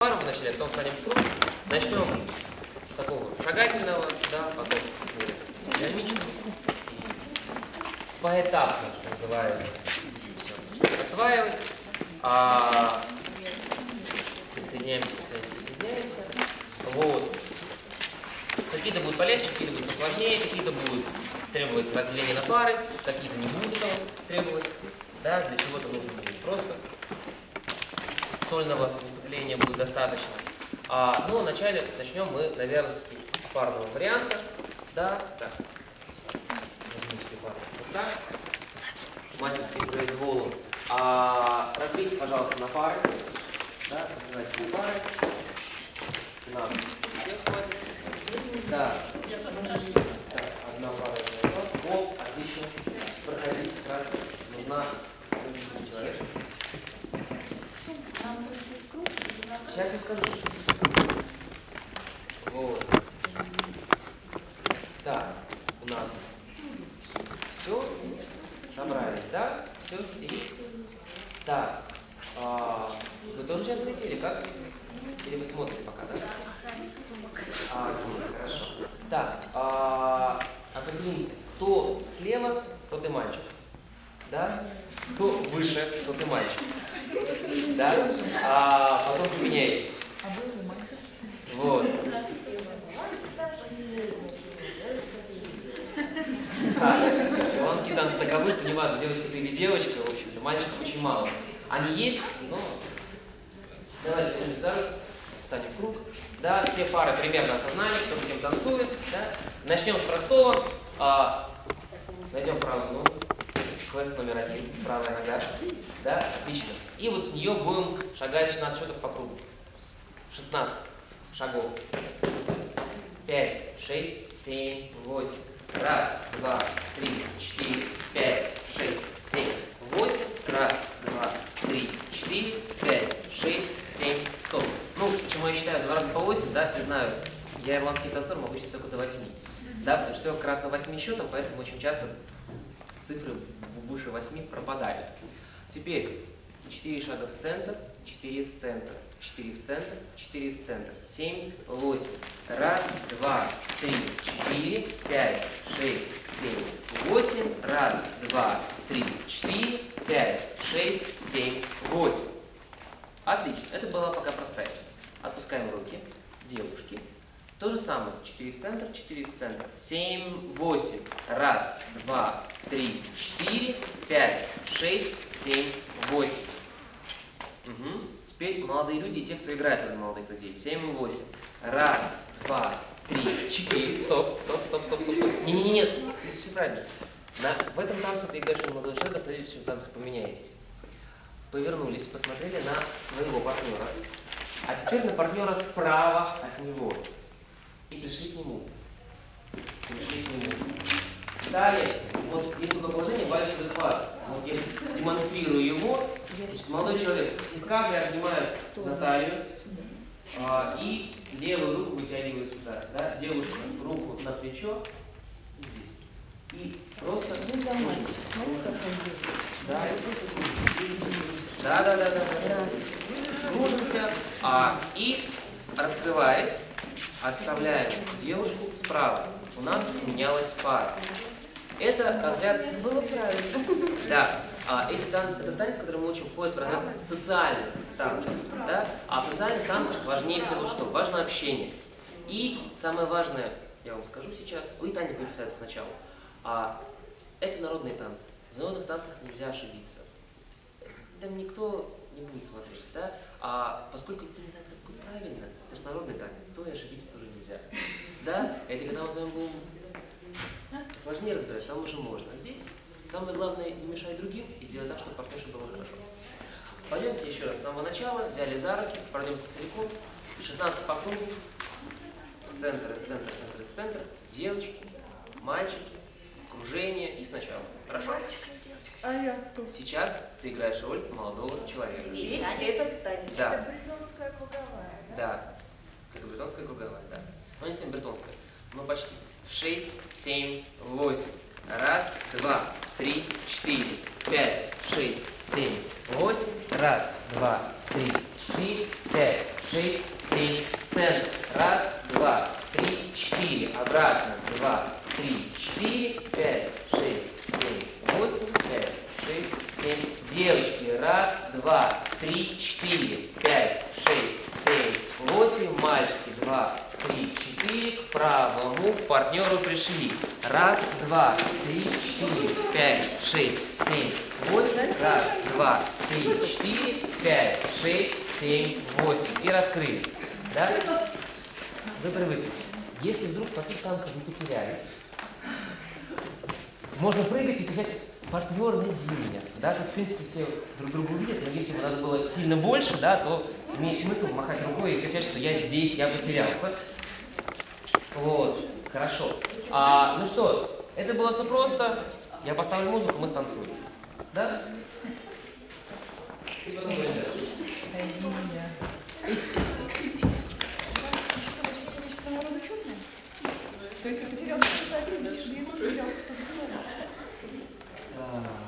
пару вначале, потом станем в круг. Начнем с такого шагательного, да, потом динамичного. Поэтапно, называется, осваивать. А, присоединяемся, присоединяемся, присоединяемся. Вот. Какие-то будут полегче, какие-то будут посложнее, какие-то будут требовать разделения на пары, какие-то не будут требовать. Да, для чего-то нужно будет просто сольного выступления будет достаточно. А, ну, вначале начнем мы, наверное, с парного варианта. Да, так. Возьму себе пару. Вот так. Мастерским произволом. А, разбейте, пожалуйста, на пары. Да, разбивайте на пары. У нас всех хватит. Да. Так, одна пара. Вот, отлично. Проходить как раз нужна человек. Сейчас я скажу. Вот. Так, у нас все собрались, да? Все есть. Так, а, вы тоже ответили, как? Или вы смотрите пока, да? А, хорошо. Так, а, определимся, кто слева, тот и мальчик. Да? Кто выше, тот и мальчик. Да? А потом поменяетесь. Вот. Да, ирландские танцы таковы, что неважно, девочка ты или девочка, в общем-то, мальчиков очень мало. Они есть, но... Давайте держите за руки, встанем в круг. Да, все пары примерно осознали, кто с кем танцует. Да? Начнем с простого. А, найдем правую ногу. Квест номер один, правая нога. Да, отлично. И вот с нее будем шагать 16 счетов по кругу. 16 шагов. 5, 6, 7, 8. Раз, два, три, четыре, пять, шесть, семь, восемь. Раз, два, три, четыре, пять, шесть, семь, стоп. Ну, почему я считаю два раза по 8, да, все знают. Я ирландский танцор, могу считать только до 8. Да, потому что все кратно 8 счетом, поэтому очень часто цифры выше 8 пропадают. Теперь 4 шага в центр, 4 с центра, 4 в центр, 4 с центра, 7, 8. Раз, два, три, четыре, пять, шесть, семь, восемь. Раз, два, три, четыре, пять, шесть, семь, восемь. Отлично. Это была пока простая часть. Отпускаем руки. Девушки. То же самое. 4 в центр, 4 с центра. 7, 8. Раз, два, три, четыре, пять, шесть, семь, восемь. Угу. Теперь молодые люди и те, кто играет роль молодых людей. 7 и 8. Раз, два, три, четыре. Стоп, стоп, стоп, стоп, стоп, стоп. Не-не-не, все правильно. На, в этом танце ты играешь роль молодого человека, в следующем танце поменяетесь. Повернулись, посмотрели на своего партнера. А теперь на партнера справа от него. И пришли к нему. Пришли к нему. Стали. Вот есть такое положение вальсовый хват. Вот я сейчас демонстрирую его. Значит, молодой человек слегка приобнимает за талию а, и левую руку вытягивает сюда. Да? Девушка руку на плечо и просто кружимся. Да, да, да, да, да, да. Кружимся а, и раскрываясь, оставляем девушку справа. У нас менялась пара. Это разряд... Было правильно. Да. А, эти тан... Это танец, который мы учим, входит в разряд социальных танцев. Да? А в социальных танцах важнее всего что? Важно общение. И самое важное, я вам скажу сейчас, вы танец будете писать сначала. А, это народные танцы. В народных танцах нельзя ошибиться. Там никто не будет смотреть, да? А поскольку никто не знает, как правильно, это же народный танец, то и ошибиться тоже нельзя. Да? Это когда мы с вами будем сложнее разбирать, там уже можно. А здесь самое главное не мешать другим и сделать так, чтобы партнерше было хорошо. Пойдемте еще раз с самого начала, взяли за руки, пройдемся целиком. 16 по кругу. Центр, из центра, центр. Девочки, мальчики, окружение и сначала. Хорошо? А кто? Сейчас ты играешь роль молодого человека. Весь этот танец. Да. Это бритонская круговая, да? Да. Как и бритонская круговая, да. Ну, не совсем бритонская, но почти. 6, 7, 8. Раз, два, три, четыре, пять, шесть, семь, восемь. Раз, два, три, четыре, пять, шесть, семь. Центр. Раз, два, три, четыре. Обратно. Два, три, четыре, пять, шесть, семь, восемь, пять, шесть, семь. Девочки. Раз, два, три, четыре, пять, шесть, семь, восемь. Мальчики. Два, три, четыре. К правому партнеру пришли. Раз, два, три, четыре, пять, шесть, семь, восемь. Раз, два, три, четыре, пять, шесть, семь, восемь. И раскрылись. Да? Вы привыкли. Если вдруг по танца вы потерялись, можно прыгать и кричать партнер найди меня. Да, тут, в принципе, все друг друга увидят, но если бы у нас было сильно больше, да, то имеет смысл махать рукой и кричать, что я здесь, я потерялся. Вот, хорошо. А, ну что, это было все просто. Я поставлю музыку, мы станцуем. Да? И потом будем. То есть ты потерялся, видишь, и он потерялся. 嗯